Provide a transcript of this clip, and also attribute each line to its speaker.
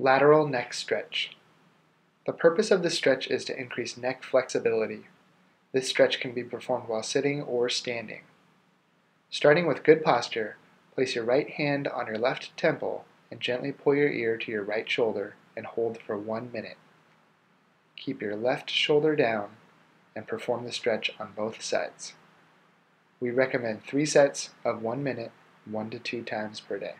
Speaker 1: Lateral neck stretch. The purpose of this stretch is to increase neck flexibility. This stretch can be performed while sitting or standing. Starting with good posture, place your right hand on your left temple and gently pull your ear to your right shoulder and hold for one minute. Keep your left shoulder down and perform the stretch on both sides. We recommend three sets of one minute, one to two times per day.